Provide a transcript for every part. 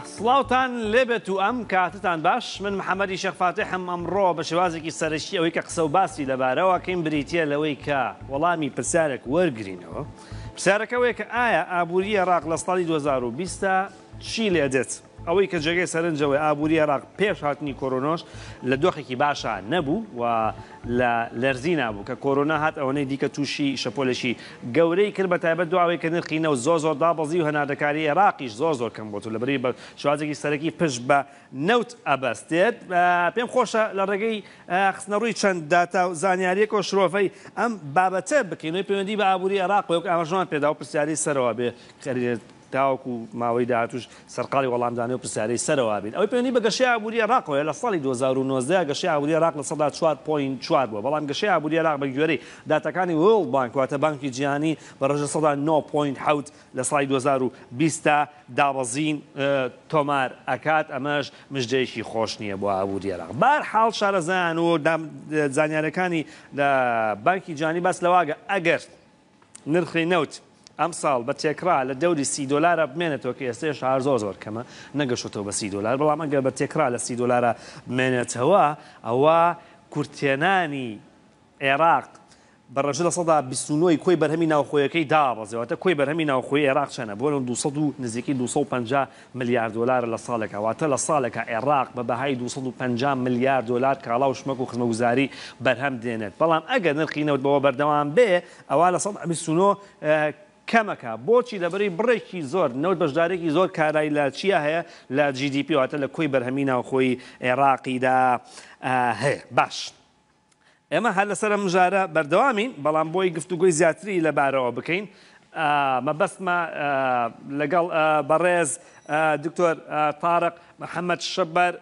سڵاوتان لێبێت و ئەم کاتتان باش من محەممەدی شەفاتی حەم ئەمڕۆ بە شێوازێکی سەرەکی ئەوەی کە قسە و باسی لەبارەوەکەین بریتە لەوەی کە وەڵامی پرسیارێک وەرگرینەوە پرسیارەکەوەیە کە ئایا ئابووری عێراق لە ساڵی 2020 چی لێدێت؟ ئەوەی کە جێگەی سەرنجە وەیە ئابووری عێراق پێش هاتنی کۆرۆنۆش لە دۆخێکی باشا نەبوو و لە لەرزینا بوو کە کۆرۆنا هات ئەوەنەی دیکە تووشی شەپۆلێکی گەورەی کرد بە تایبەت دوو ئەوەی کە نرخی نەوت زۆر زۆر دابەزی و هەناردەکاری عێراقیش زۆر زۆر کەم بۆتو لە بری بە شوازێکی سەرەکی پشت بە نەوت ئەبەستێت پێم خۆشە لە ڕێگەی خستنە ڕووی چەند داتا و زانیاریەکەوە شرۆڤەی ئەم بابەتە بکەینەوەی پەیوەندی بە ئابووری عێراق وەک ئاماژەمان پێداو پرسیاری سەرەوە بێ کەرێت تاوەکو ماوەی داهاتووش سەرقاڵی وەڵامدانەوەی پرسیارەی سەرەوە بین. ئەوەی پەیوەندی بە گەشەی ئابووری عێراقەوە هەیە، لە ساڵی دوو هەزار و نۆزدە گەشەی ئابووری عێراق لە سەدا چوار پۆینت چوار بووە، بەڵام گەشەی ئابووری عێراق بە گوێرەی داتاکانی وۆرڵد بانک واتە بانکی جیهانی بە رێژە سەدا نۆ پۆینت حەوت لە ساڵی دوو هەزار و بیست دا دابەزین تۆمار ئەکات، ئەمەش مژدەیەکی خۆش نییە بۆ ئابووری عێراق. بەهەرحاڵ شارەزایان و زانیارییەکانی لە بانکی جیهانی باس لەوە ئەگەر. نرخی نەوت ئەمساڵ بە تێکڕا لە دەوری سی دۆلارا بمێنێتەوە کە ئێستەیش هەر زۆر زۆر کەمە، نەگەشتۆتەوە بە سی دۆلار، بەڵام ئەگەر بە تێکڕا لە سی دۆلارا بمێنێتەوە ئەوا کورتهێنانی عێراق بە ڕێژە لە سەدا بیست و نۆ ی کۆی بەرهەمی ناوخۆیەکەی دابەزێ، واتە کۆی بەرهەمی ناوخۆیی عێراق چەنە؟ بۆ دوو سەد و نزیکەی دوو سەد و پەنجا ملیار دۆلارە لە ساڵێکا، واتە لە ساڵێکا عێراق بە بەهای دوو سەد و پەنجا ملیار دۆلار کاڵا و شمەک و خزمەتگوزاری بەرهەم دێنێت، بەڵام ئەگەر نرخی نەوت بەوە بەردەوام بێ ئەوا لە سەد بیست و نۆ کەم ئەکا، بۆچی لەبری بڕێکی زۆر نەوت بەشدارێکی زۆر کارای لە چیا هەیە لە جی دی پی واتە لە کۆی بەرهەمی ناوخۆی عێراقیدا هەیە باش. ئێمە هەر لەسەر ئەم مژارە بەردەوامین، بەڵام بۆی گفتوگۆی زیاتری لە بارەوە بکەین مەبەستمە لەگەڵ بەڕێز دکتۆر تارق محەمەد شەبەر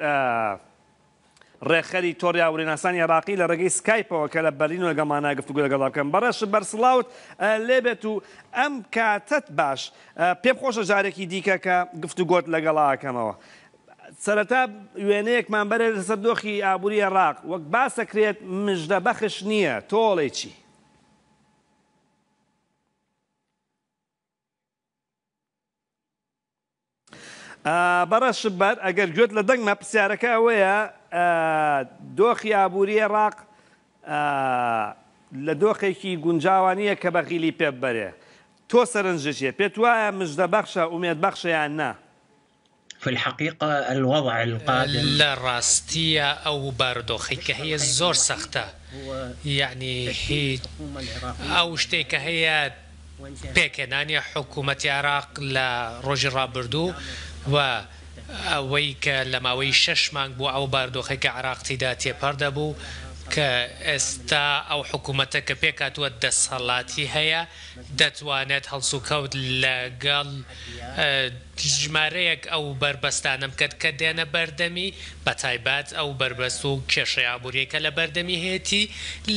ڕێکخەری تۆڕی ئاورێناسانی عێراقی لە ڕێگەی سکایپەوە کە لە بەرلین و لەگەڵمانە گفتوگۆ لەگەڵا بکەم بەڕێز شەبەر سڵاوت لێبێت و ئەم کاتەت باش پێم خۆشە جارێکی دیکە کە گفتوگۆت لەگەڵاکەمەوە سەرەتا وێنەیەکمان بەرە لەسەر دۆخی ئابووری عێڕاق، وەک باس دەکرێت مژدە بەخش نییە، تۆڵەی چی؟ بەڕێز شبەر ئەگەر گوێت لە دەنگمە پرسیارەکە ئەوەیە دۆخی ئابووری عێڕاق لە دۆخێکی گونجاوانیە کە بەغیلی پێببەرێ تۆ سەرنجێکیە پێت وایە مژدە بەخشە ئومێد بەخشیان نا فی الحقیقە الوضع القادم. لە ڕاستییا ئەو بارودۆخەی کە هەیە زۆر سەختە یەعنی هیچ ئەو شتەی کە هەیە پێکهێنانی حکوومەتی عێراق لە ڕۆژی ڕابردوو و ئەوەی کە لە ماوەی شەش مانگ بوو ئەو بارودۆخەی کە عێراق تیدا تێپەڕ دەبوو کە ئێستا ئەو حکوومەتە کە پێکهاتووە دەسەڵاتی هەیە دەتوانێت هەڵسوکەوت لەگەڵ ژمارەیەک ئەو بەربەستانە بکەت کە دێنە بەردەمی، بەتایبەت ئەو بەربەست و کێشەی ئابوورییەی کە لە بەردەمی هەیەتی،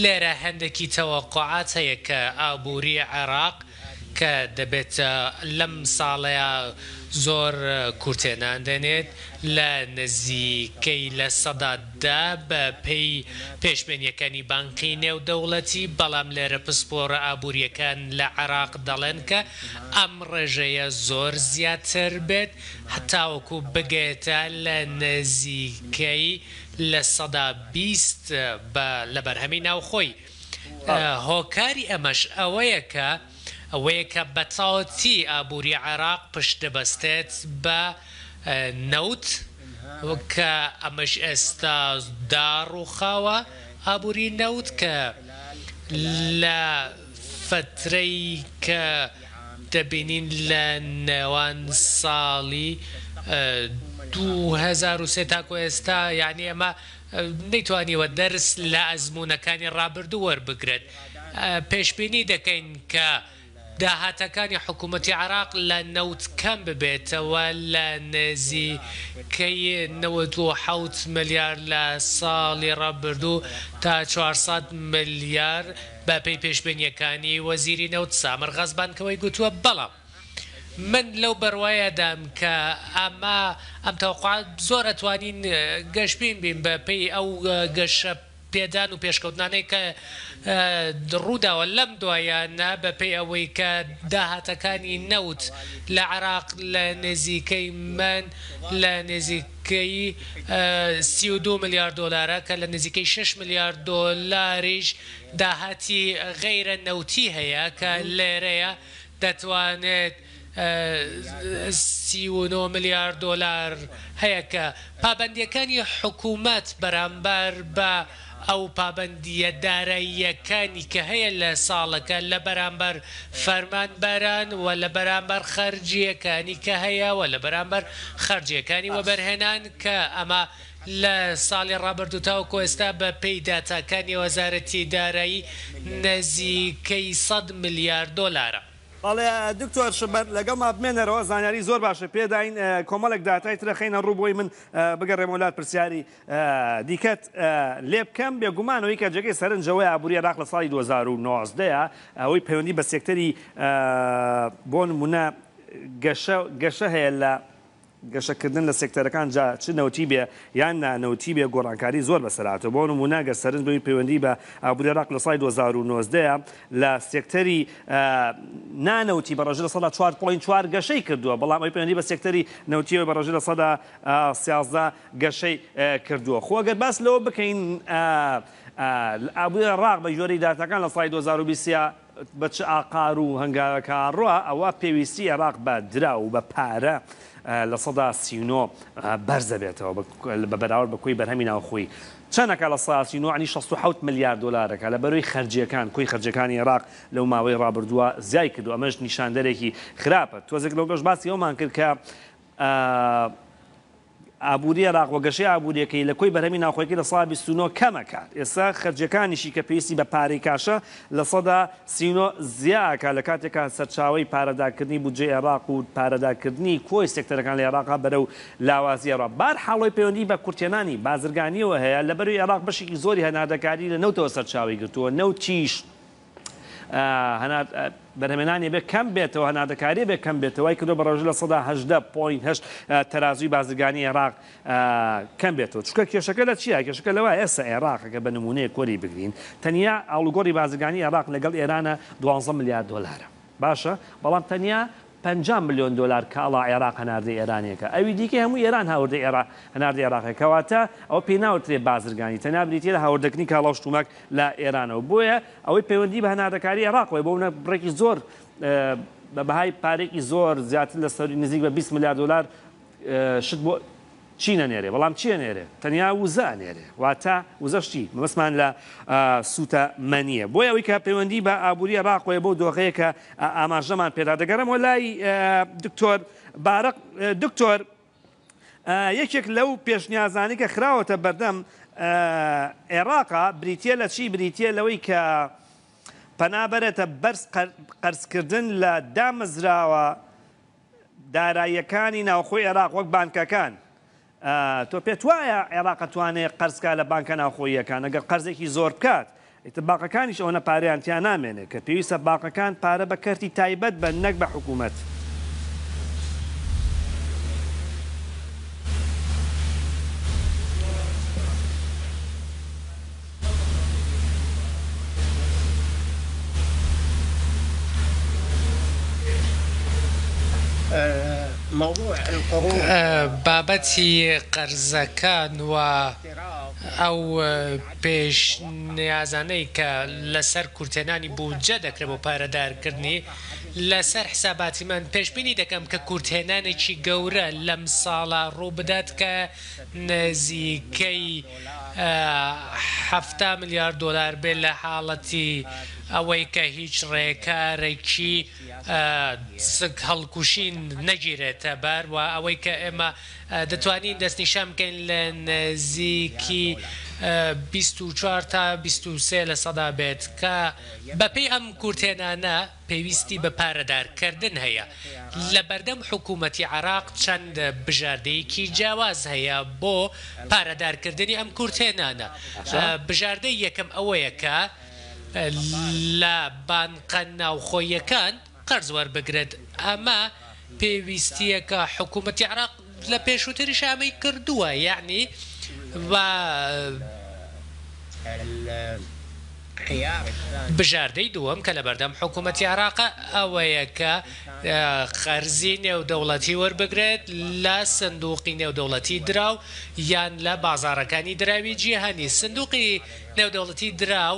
لێرە هەندێکی تەوەقوعات هەیە کە ئابووریی عێراق کە دەبێت لەم ساڵەیا زۆر کورتێنان دێنێت لە نزیکەی لە سەدا دا بە پێی پێشبێنیەکانی بانقی نێودەوڵەتی، بەڵام لێرە پسپۆڕە ئابوریەکان لە عێراق دەڵێن کە ئەم ڕێژەیە زۆر زیاتر بێت تاوەکو بگەێتە لە نزیکەی لە سەدا بیست لە بەرهەمی ناوخۆی هۆکاری ئەمەش ئەوەیە کە ئەوەیە کە بە چاوتی ئابووری عێراق پشت دەبەستێت بە نەوت کە ئەمەش ئێستا داڕووخاوە، ئابووری نەوت کە لە فەترەی کە دەبینین لە نێوان ساڵی دوو هەزار و سێ تاکوو ئێستا یانی ئەمە نەیتوانیوە دەرس لە ئەزموونەکانی ڕابردوو وەربگرێت، پێشبینی دەکەین کە داهاتەکانی حکوومەتی عێراق لە نەوت کەم ببێتەوە لە نزیکەی نەوەد و حەوت ملیار لە ساڵی ڕابردوو تا چوار سەد ملیار بەپێی پێشبینییەکانی وەزیری نەوت سامر غەزبانکەوەی گوتووە، بەڵام. من لەو بەروایەدام کە ئەمە ئەم تەوەقوعات زۆر ئەتوانین گەشبین بین بە پێی ئەو گەشە پێدان و پێشکەوتنانەی کە ڕووداوە لەم دوایانە بە پێی ئەوەی کە داهاتەکانی نەوت لە عێراق لە نێزیکەی من لە نێزیکەی سی و دوو ملیار دۆلارە کە لە نێزیکەی شەش ملیار دۆلاریش داهاتی غەیرە نەوتی هەیە کە لێرەیە. دەتوانێت سی و نۆ ملیار دۆلار هەیە کە پابەندییەکانی حکومەت بەرامبەر بە ئەو پابەندییە داراییەکانی کە هەیە لە ساڵەکە لە بەرامبەر فەرمانبەران و لە بەرامبەر خەرجییەکانی کە هەیە و لە بەرامبەر خەرجییەکانی وەبەرهێنان کە ئەمە لە ساڵی ڕابردوو تاوەکو ئێستا بە پێی داتاکانی وەزارەتی دارایی نزیکەی سەد ملیار دۆلارە. بەڵێ دکتۆر شبەر لەگەڵمان بمێنەرەوە زانیاری زۆر باشت پێداین کۆمەڵێک داتای ترە خەینە ڕوو بۆی من بگەڕێمەوە لات پرسیاری دیکەت لێبکەم بێگومان ئەوەی کە جێگەی سەرنجە ئەوەی ئابوری عێراق لە ساڵی دوو هەزار و نۆزدە ئەوەی پەیوەندی بە سێکتەری بۆ نمونە گەشە گەشە هەیە لە گەشەکردن لە سێکتەرەکان جا چ نەوتی بێ یان نا نەوتی بێ گۆڕانکاری زۆر بەسەر هاتووە بۆ نموونە گەر سەرنج بەوی پەیوەندی بە ئابووری عێراق لە ساڵی دوو هەزار و نۆزدە لە سێکتەری نا نەوتی بە ڕێژەی لە سەدا چوار پۆینت چوار گەشەی کردووە بەڵام ئەوی پەیوەندی بە سێکتەری نەوتیەوە بە ڕێژەی لە سەدا سیازدە گەشەی کردووە خۆ گەر باس لەوە بکەین ئابووری عێراق بە گوێرەی داتاکان لە ساڵی دوو هەزار و بیست بە چ ئاقار و هەنگاوێکاروا ئەوا پێویستی عێراق بە دراو و بە پارە لە سەدا سی و نۆ بەرز دەبێتەوە بە بەراورد بە کۆی بەرهەمی ناوخۆی چەنەکە لە سەدا سی و نۆ عنی شەست و حەوت ملیار دۆلارەکە لە بەرەی خەرجییەکان کۆی خەرجەکانی عێراق لەو ماوەی ڕابردووە زیای کردووە ئەمەش نیشاندەرێکی خراپە تۆزێک لەوگەش باسی ئەومان کرد کە ئابووری عێراق و گەشەی ئابوورییەکەی لە کۆی بەرهەمی ناوخۆیەکەی لە سەدا بیست و نۆ کەمە کات ئێستا خەرجییەکانیشی کە پێویستی بە پارەی کاشە لە سەدا سی و نۆ زیا ئەکات لە کاتێکا سەرچاوەی پارەدارکردنی بودجەی عێراق و پارەدارکردنی کۆی سێکتەرەکان لە عێراقا بەرەو لاوازییە ڕا بارحاڵ هۆی پەیوەندی بە کورتهێنانی بازرگانییەوە هەیە لەبەروی عێراق بەشێکی زۆری هەناردەکاری لە نەوتەوە سەرچاوەی گرتووە نەوتیش هەنار بەرهەمێنانی بێ کەم بێتەوە هەناردەکاری بێ کەم بێتەوە وای کردو بەڕۆژ لە سەدا هەژدە پۆین هەشت تەرازوی بازرگانی عێراق کەم بێتەوە چکە کێشەکە لە چیە کێشەکە لەوە ئێستا عێراقەکە بە نمونەیە کۆری بگرین تەنیا ئاڵوگۆری بازرگانی عێراق لەگەڵ ئێرانە دوانزە ملیار دۆلارە باشە بەڵام تەنیا پەنجا ملیۆن دۆلار کاڵا عێراق هەناردەی ئێرانێکە ئەوی دیکەی هەمووی ئێران هاوردەی عێراق هەناردەی عێراقێکە کەواتە ئەوە پێی ناوترێ بازرگانی تەنیا بریتیە لە هاوردەکردنی کاڵا و شتوماک لە ئێرانەوە بۆیە ئەوەی پەیوەندی بە هەناردەکاری عێراقەوەی بۆ منە بڕێکی زۆر بە بەهای پارێکی زۆر زیاتر لە سەرووی نزیک بە بیست ملیار دۆلار شت بۆ چی نەنێرێ بەڵام چی ئەنێرێ تەنیا وزە ئەنێرێ واتە وزەش چی مەبەستمان لە سوتە مەنیە بۆی ئەوەی کە پەیوەندی بە ئابوری ئێراقۆیە بەو دۆخەیە کە ئاماژەمان پێدا دەگەرەمەوە لای دکتۆر بارق دکتۆر یەکێک لەو پێشنیازانی کە خراوەتە بەردەم ئێراقا بریتە لە چی بریتە لەوەی کە پەنابەرێتە بەرز قەرزکردن لە دامەزراوە داراییەکانی ناوخۆی عێراق وەک بانکەکان تۆ پێت وایە عێراق توانێ قەرزکا لە بانکە ناوخۆییەکان ئەگەر قەرزێکی زۆر بکات ئیتر باقەکانیش ئەوەنە پارەیان تیا نامێنێ کە پێویستە باقەکان پارە بە کەرتی تایبەت بەن نەک بە حکوومەت. بابەتی قەرزەکان و ئەو پێشنیازانەی کە لەسەر کورتهێنانی بودجە دەکرێت بۆ پارەدارکردنی لەسەر حساباتی من، پێشبینی دەکەم کە کورتهێنانێکی گەورە لەمساڵە ڕووبدات کە نزیکەی. حەفتا ملیار دۆلار بێت لە حاڵەتی ئەوەی کە هیچ ڕێکارێکی سک هەڵکوشین نەگیرێتە بەر و ئەوەی کە ئێمە دەتوانین دەستنیشان بکەین لە نزیکی بیست و چوار تا بیست و سێ لەسەدا بێت کە بەپێی ئەم کورتهێنانە پێویستی بە پارەدار کردن هەیە. لە بەردەم حکوومەتی عێراق چەند بژاردەیەکی جیاواز هەیە بۆ پارەدار کردنی ئەم کورتهێنانە. بژاردەی یەکەم ئەوەیە کە لە بانقە ناوخۆییەکان قەرز وەربگرێت. ئەمە پێویستییەکە حکوومەتی عێراق. لە پێشووتریش ئەمەی کردووە یەعنی بە بژاردەی دووەم کە لەبەردەم حکوومەتی عێراقە ئەوەیە کە قەرزی نێودەوڵەتی وەربگرێت لە سندووقی نێودەوڵەتی دراو یان لە بازاڕەکانی دراوی جیهانی سندووقی نێودەوڵەتی دراو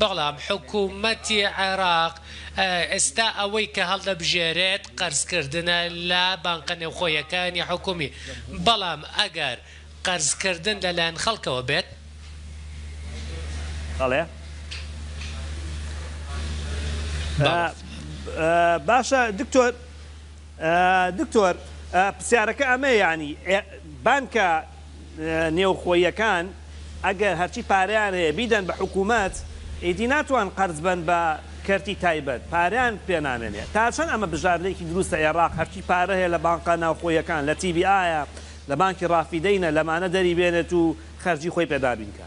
بەڵام حکومەتی عێراق ئێستا ئەوەی کە هەڵدەبژێرێت قەرزکردنە لە بانقە نێوخۆیەکانی حکومی، بەڵام ئەگەر قەرزکردن لەلایەن خەڵکەوە بێت، بەڵێ. بەڵێ. باشە دکتۆر دکتۆر پرسیارەکە ئەمەیە یانی بانکە، نێوخۆییەکان ئەگەر هەرچی پارەیان هەیە بیدەن بە حکومەت ئیدی ناتوان قەرز بەن بە کەرتی تایبەت پارەیان پێ نامێنێ تا چەن ئەمە بژاردەیەکی دروستە ئێراق هەرچی پارە هەیە لە بانقە ناوخۆییەکان لە تی بی ئایە لە بانکی ڕافیدەینە لەمانە دەری بێنێت و خەرجی خۆی پێ دابین کا.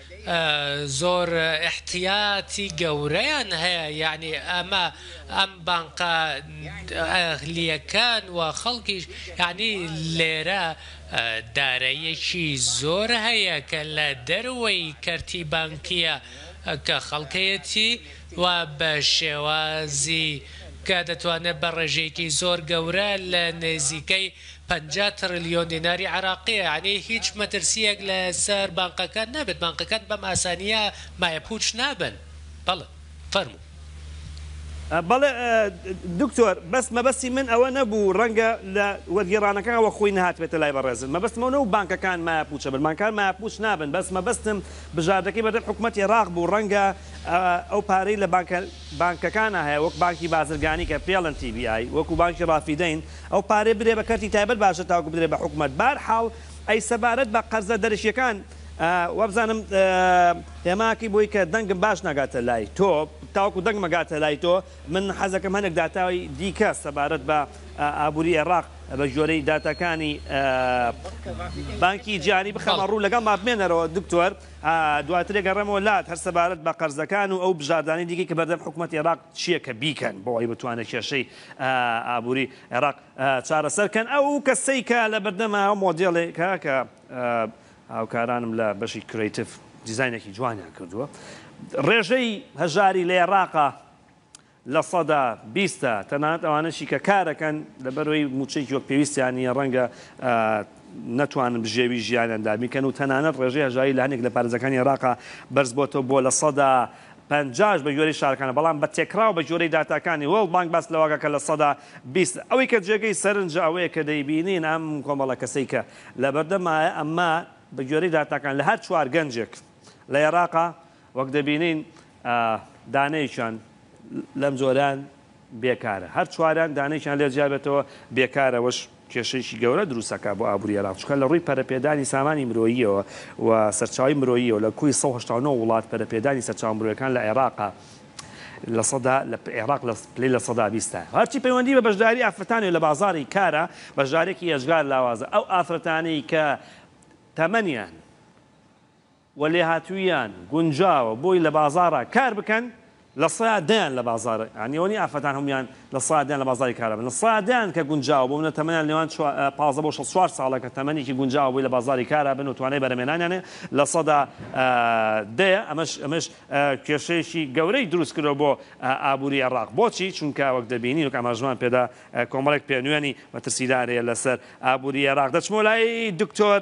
زۆر ئیحتیاتی گەورەیان هەیە یەعنی ئەمە ئەم بانقە ئەهلیەکان و خەڵکیش یەعنی لێرە داراییەکی زۆر هەیە کە لە دەروەی کەرتی بانکیە کە خەڵکەیەتی و بە شێوازی کە دەتوانێت بە ڕێژەیەکی زۆر گەورە لە نێزیکەی پەنجا تڕلیۆن دیناری عێراقیە یەعنی هیچ مەترسیەک لە سەر بانقەکان نابێت بانقەکان بەم ئاسانیە مایە پوچ نابن بەڵێ فەرموو. بەڵێ دکتۆر بەس مەبەستی من ئەوە نەبوو رەنگە لە وەرگێڕانەکەا وەک خۆی نەهاتبێتە لای بەڕێزن مەبەستم ئەوە نەبوو بانکەکان مایە پوچە بن بانکان مایە پوچ نابن بەس مەبەستم بژاردەکەی بەردەم حکومەت ئێراق بوو رەنگە ئەو پارەی لە بانکەکانا هەیە وەک بانکی بازرگانی کە پێڵن تی بی ئای وەکو بانکی رافیدەین ئەو پارەی بدرێ بە کەرتی تایبەت باشە تاوەکو بدرێ بە حکومەت بار حاڵ ئەی سەبارەت بە قەرزە دەرەکیەکان وابزانم هێماکی بووی کە دەنگم باش ناگاتە لای تۆ تاوەکو دەنگمە گاتە لای تۆ من حەزەکەم هەنێک داتاوی دیکە سەبارەت بە ئابووری عێراق بە جۆرەی داتاکانی بانکی جیانی بخەمە ڕوو لەگەڵ مابمێنەرەوە دکتۆر دواترێک گەڕێمەوە لات هەر سەبارەت بە قەرزەکان و ئەو بژاردانی دیکە کە بەردەم حکوومەت عێراق چییە کە بیکەن بۆ ئەوی بتوانێت کێشەی ئابوری عێراق چارەسەر کەن. ئەو کەسەی کە لە بەردەمە ئەو مۆدێلەی کە کە هاوکارانم لە بەشی کرەیتف دیزاینێکی جوانیان کردووە ڕێژەی هەژاری لە عێراقا لە سەدا بیستە تەنانەت ئەوانەشی کە کارەکەن لەبەرەوەی موچەیەکی وەک پێویستیان نیە ڕەنگە نەتوانن بژێوی ژیانیان دابیکەن و تەنانەت ڕێژەی هەژاری لە هەندێک لە پارێزەکانی عێراقا بەرزبۆتەوە بۆ لە سەدا پەنجا ش بەگوێرەی شارەکانە، بەڵام بە تێکڕاو بەگوێرەی داتاکانی وۆرڵد بانک باس لەوە کە لە سەدا بیست ئەوەی کە جێگەی سەرنجە ئەوەیە کە دەیبینین ئەم کۆمەڵە کەسەی کە لە بەردەمایە ئەمە بەگوێرەی داتاکان لە هەر چوار گەنجێک لە ئێراقا وەک دەبینین دانەیەکیان لەم جۆرەن. بێکارە هەر چواریان دانەیەکیان لێ جیا بێتەوە بێکار ئەوەش کێشەیەکی گەورە دروست ئەکات بۆ ئابووری عێراق چونکە لە ڕووی پەرەپێدانی سامانی مرۆییەوە و سەرچاوەی مرۆییەوە لە کۆی سەد و هەشتا و نۆ وڵات پەرەپێدانی سەرچاوە مرۆیەکان لە عێراقە لە سەدا لە عێراق لە پلەی لە سەدا بیستە هەرچی پەیوەندی بە بەشداری ئافرەتانی لە بازاری کارە بەشدارێکی ئێجگار لاوازە ئەو ئافرەتانەی کە تەمەنیان و لێهاتووییان گونجاوە بۆی لە بازاڕا کار بکەن لە سەا دەیان لە بازاڕ یانی ئەوە نیە ئافرەتان هەموویان لە سەا دەیان لە بازاڕی کارا بن لە سەا دەیان کە گونجاوە بۆ منە تەمەنیان لەوان چوا پازدە بۆ شەست چوار ساڵە کە تەمەنێکی گونجاوە بۆی لە بازاڕی کارا بن و توانای بەرهەمێنانیان هەیە لە سەدا دەیە ئەمەش ئەمەش کێشەیەکی گەورەی دروست کردوە بۆ ئابووری عێڕاق بۆچی چونکە وەک دەبینین وەک ئاماژەمان پێدا کۆمەڵێک پێنوێنی مەترسیدار هەیە لەسەر ئابووری عێڕاق دەچمەوە لای دکتۆر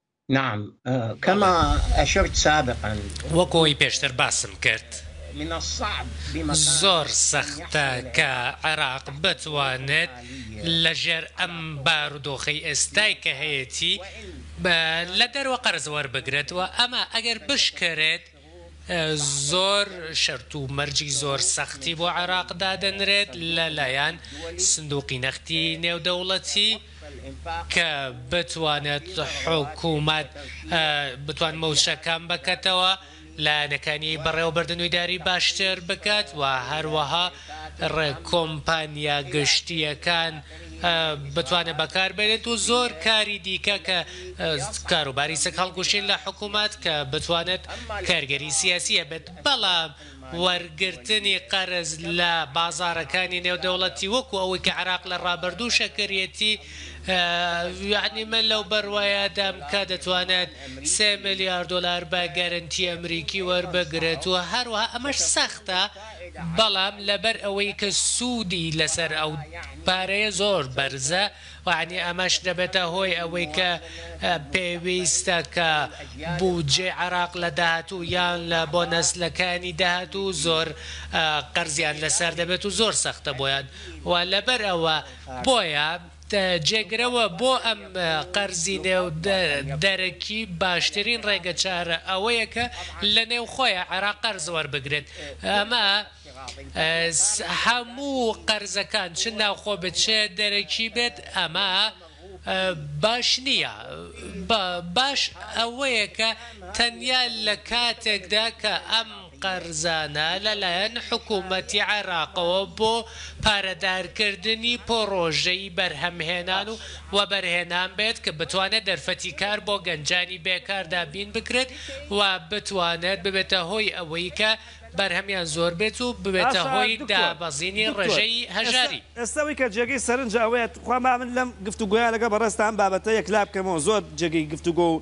نعم كما اشرت سابقا وەکو ئەوەی پێشتر باسم کرد من الصعب بمكان زۆر سەختە کە عێراق بتوانێت لەژێر ئەم بارودۆخەی ئێستای کە هەیەتی لە دەرەوە قەرز وەربگرێت و ئەمە ئەگەر بشکێنرێت زۆر شەرت و مەرجی زۆر سەختی بۆ عێراق دادەنرێت لە لایەن سندوقی نەختی نێودەوڵەتی کە بتوانێت حکومەت بتوان مەوچەکان بەکەتەوە لایەنەکانی بەڕێوەبردن و ئیداری باشتر بکات و هەروەها ڕێک کۆمپانیا گشتییەکان بتوانێت بەکار بێنێت و زۆر کاری دیکە کە کاروباری سک هەڵگوشین لە حکومەت کە بتوانێت کارگێری سیاسی هەبێت بەڵام وەرگرتنی قەرز لە بازارەکانی نێودەوڵەتی وەکو ئەوەی کە عێراق لە ڕابردووشە کریەتی یەعنی من لەو بەروایادام کە دەتوانێت سێ ملیار دۆلار بە گەرەنتی ئەمریکی وەربگرێت و هەروەها ئەمەش سەختە بەڵام لەبەر ئەوەی کە سوودی لەسەر ئەو پارەیە زۆر بەرزە یانی ئەمەش دەبێتە هۆی ئەوەی کە پێویستە کە بودجەی عێراق لە داهاتوو یان لە بۆ نەسلەکانی داهاتوو زۆر قەرزیان لەسەر دەبێت و زۆر سەختە بۆیان و لەبەر ئەوە بۆیە جێگرەوە بۆ ئەم قەرزی نێو دەرەکی باشترین ڕێگە چارە ئەوەیە کە لە نێو خۆی عێراق قەرز وەربگرێت ئەمە هەموو قەرزەکان چ ناوخۆ بێت چ دەرەکی بێت ئەمە باش نییە باش ئەوەیە کە تەنیا لە کاتێکدا کە ئەم قەرزانە لەلایەن حکوومەتی عێراقەوە بۆ پارەدارکردنی پڕۆژەی بەرهەمهێنان و وەبەرهێنان بێت کە بتوانێت دەرفەتی کار بۆ گەنجانی بێکار دابین بکرێت و بتوانێت ببێتە هۆی ئەوەی کە بەرهەمیان زۆر بێت و ببێتە هۆی ئاسان دکتۆر. دابەزینی دکتۆر. ڕێژەی ئێستا هەژاری. ئێستا ئەوەی کە جێگەی سەرنجە ئەوەیە، تخوا با من لەم گفتوگۆیە لەگەڵ بەڕێزتان ئەم بابەتە یەکلا بکەمەوە، زۆر جێگەی گفتوگۆ و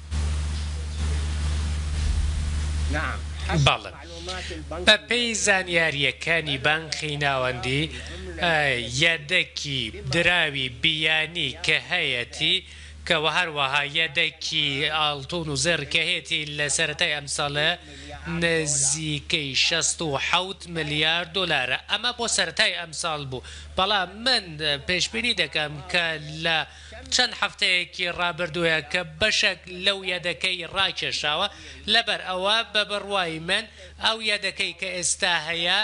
بەڵێ. بەپێی زانیارییەکانی بانقی ناوەندی، یەدەکی دراوی بیانی کە هەیەتی کە وە هەروەها یەدەکی ئاڵتون و زێڕ کە هەیەتی لە سەرەتای ئەمساڵە نزیکەی شەست و حەوت ملیار دۆلارە. ئەمە بۆ سەرەتای ئەمساڵ بوو، بەڵام من پێشبینی دەکەم کە لە چەند هەفتەیەکی ڕابردووە کە بەشێک لەو یەدەکەی ڕاکێشاوە، لەبەر ئەوە بە بڕوای من ئەو یەدەکەی کە ئێستا هەیە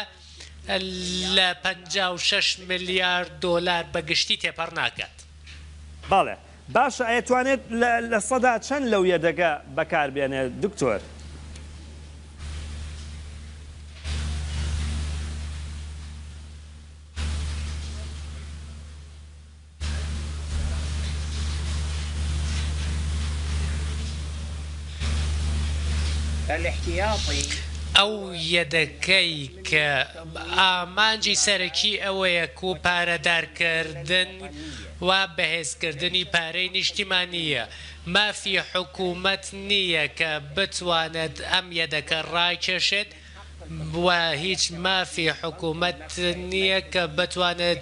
لە پەنجا و شەش ملیار دۆلار بە گشتی تێپەڕ ناکات. بەڵێ. باشە ئەیەتوانێت لە سەدا چەند لەو یەدەگە بەکار بێنێت دکتۆر؟ ئەو یەدەگەی کە ئامانجی سەرەکی ئەوەیە کو پارەدارکردن و بەهێزکردنی پارەی نیشتیمانییە، مافی حکومەت نییە کە بتوانێت ئەم یەدەکە راکێشێت، و هیچ مافی حکومەت نییە کە بتوانێت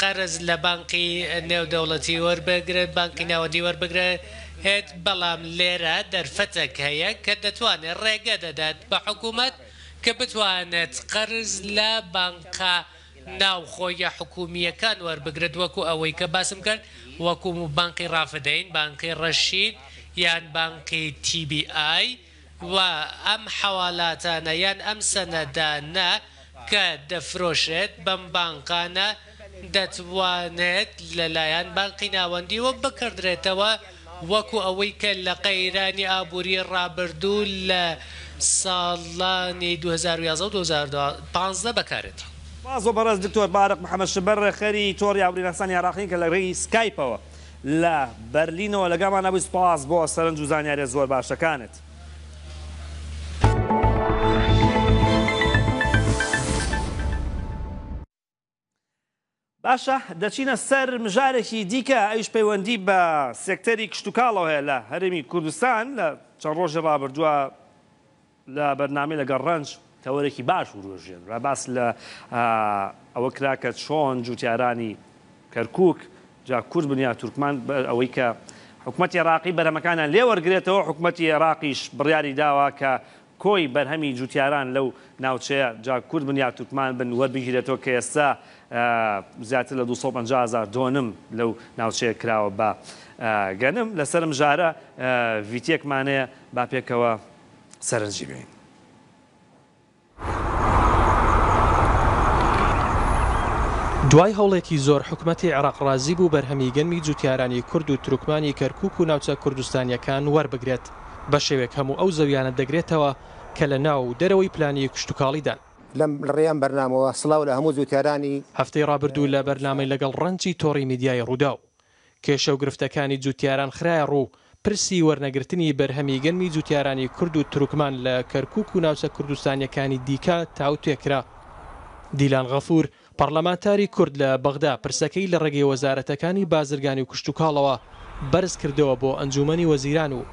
قەرز لە بانقی نێودەوڵەتی وەربگرێت، بانکی ناوەندی وەربگرێت، بەڵام لێرە دەرفەتێک هەیە کە دەتوانێت ڕێگە دەدات بە حکومەت کە بتوانێت قەرز لە بانقە ناوخۆییە حکومییەکان وەربگرێت وەکو ئەوەی کە باسم کرد وەکو بانقی ڕافدەین، بانقی ڕەشید یان بانقی تی بی ئای. و ئەم حەوالاتانە یان ئەم سەنەدانە کە دەفرۆشێت بەم بانقانە دەتوانێت لەلایەن بانقی ناوەندییەوە بکڕدرێتەوە وەکو ئەوەی کە لە قەیرانی ئابووری ڕابردوو لە ساڵانی دوو هەزار و یازدە و دوو هەزار و پازدە بەکارهێنرا. سوپاس بۆ بەڕێز دکتۆر بارق محەمەد شبر، ڕێکخەری تۆڕی ئابووری ناسانی عێراقین کە لە ڕێی سکایپەوە لە بەرلینەوە لەگەڵمانە بووی سوپاس بۆ سەرنج و زانیاریە زۆر باشەکانت. باشە دەچینە سەر مژارێکی دیکە ئەویش پەیوەندی بە سێکتەری کشتتوکاڵەوە هەیە لە هەرێمی کوردستان لە چەند ڕۆژی ڕابردووە لە بەرنامەی لەگەڵ ڕەنج تەوەرێکی باش وروژێنرا باس لە ئەوە کرا کە چۆن جوتیارانی کەرکوک جا کورد بن یا تورکمان بەر ئەوەی کە حکومەتی عێراقی بەرهەمەکانیان لێ وەرگرێتەوە حکومەتی عێراقیش بڕیاری داوە کە کۆی بەرهەمی جوتیاران لەو ناوچەیە جا کورد بن یا تورکمان بن وەربگیرێتەوە کە ئێستا زیاتر لە دوو سەد و پەنجا هەزار دۆنم لەو ناوچەیە کراوە بە گەنم لەسەر ئەم ژارە ڤیتیەکمانەیە با پێکەوە سەرنجی بێین. دوای هەوڵێکی زۆر حکومەتی عێراق ڕازی بوو بەرهەمی گەنمی جوتیارانی کورد و تورکمانی کەرکوک و ناوچە کوردستانیەکان وەربگرێت بەشێوێک هەموو ئەو زەویانە دەگرێتەوە کە لە ناو و دەرەوەی پلانی کشتوکاڵیدان. لەم ڕێی ئەم بەرنامەوە سڵاو لە هەموو جوتیارانی. هەفتەی ڕابردوو لە بەرنامەی لەگەڵ ڕەنجی تۆڕی میدیای ڕووداو کێشە و گرفتەکانی جووتیاران خرایە ڕوو، پرسی وەرنەگرتنی بەرهەمی گەنمی جووتیارانی کورد و تورکمان لە کەرکووک و ناوچە کوردستانییەکانی دیکە تاوتوێ کرا. دیلان غەفوور، پەڕلەمانتاری کورد لە بەغدا پرسەکەی لە ڕێگەی وەزارەتەکانی بازرگانی و کشتوکاڵەوە بەرز کردەوە بۆ ئەنجوومەنی وەزیران و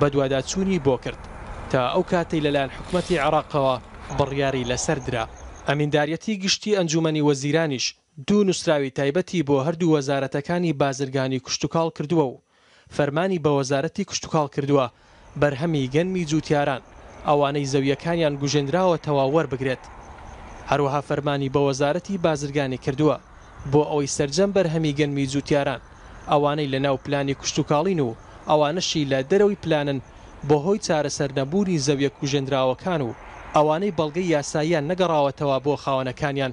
بەدواداچوونی بۆ کرد تا ئەو کاتەی لەلایەن حکومەتی عێراقەوە بڕیاری لەسەر درا. ئەمینداریەتی گشتی ئەنجوومەنی وەزیرانیش دوو نووسراوی تایبەتی بۆ هەردوو وەزارەتەکانی بازرگانی کشتوکاڵ کردووە و فەرمانی بە وەزارەتی کشتوکاڵ کردووە بەرهەمی گەنمی جووتیاران ئەوانەی زەوییەکانیان گوژێندراوەتەوە وەربگرێت هەروەها فەرمانی بە وەزارەتی بازرگانی کردووە بۆ ئەوەی سەرجەم بەرهەمی گەنمی جووتیاران ئەوانەی لەناو پلانی کشتوکاڵین و ئەوانەشی لە دەرەوەی پلانن بەهۆی چارەسەرنەبوونی زەوییە گوژێندراوەکان و ئەوانەی بەڵگەی یاساییان نەگەڕاوەتەوە بۆ خاوەنەکانیان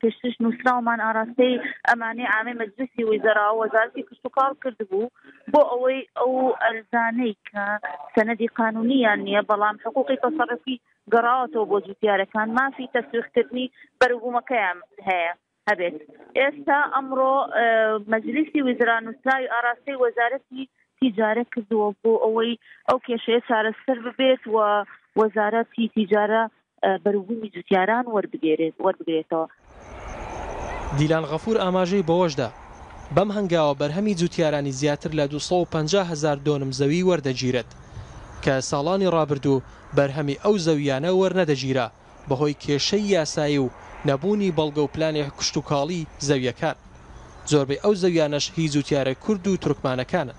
پێشتریش نووسراومان ئاراستەی ئەمانەی عامەی مەجلیسی وزرا و وەزارەتی کشتوکاڵ کردبوو بۆ ئەوەی ئەو ئەرزانەی کە سەنەدی قانونیان نییە بەڵام حقوقی تەسەڕفی گەڕاوەتەوە بۆ جوتیارەکان مافی تەسویقکردنی بەروبوومەکەیان هەیە هەبێت ئێستا ئەمڕۆ مەجلیسی وزرا نووسراوی ئاراستەی وەزارەتی تیجارە کردووە بۆ ئەوەی ئەو کێشەیە چارەسەر ببێت و وەزارەتی تیجارە بەروبوومی جوتیاران وەربگێرێتەوە. دیلان غەفور ئاماژەی بەوەشدا، بەم هەنگاوە بەرهەمی جوتیارانی زیاتر لە دوو سەد و پەنجا هەزار دۆنم زەوی وەردەگیرێت، کە ساڵانی ڕابردوو بەرهەمی ئەو زەوییانە وەرنەدەگیرا بەهۆی کێشەی یاسایی و نەبوونی بەڵگە و پلانی کشتوکاڵی زەوییەکان، زۆربەی ئەو زەوییانەش هی جوتیارە کورد و تورکمانەکانن.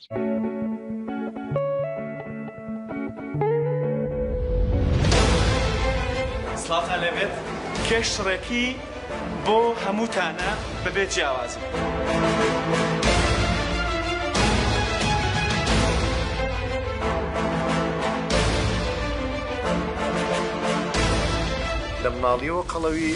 کێشڕێکی بۆ هەمووتانە بەبێ جیاوازی. لە مناڵیەوە قەڵەوی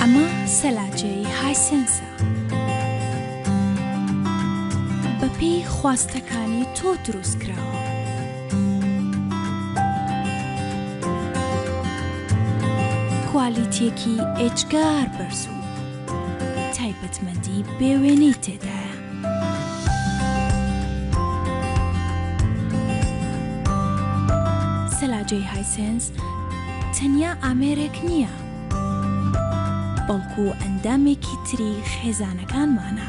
ئەمە سەلاجێی هایسێنسە بەپێی خواستەکانی تۆ دروست کراوە کوالیتێکی ئێجگار بەرزوو تایبەتمەندی بێوێنەی تێدایە سەلاجەی هایسێنس تەنیا ئامێرێک نییە، بەڵکو ئەندامێکی تری خێزانەکانمانە.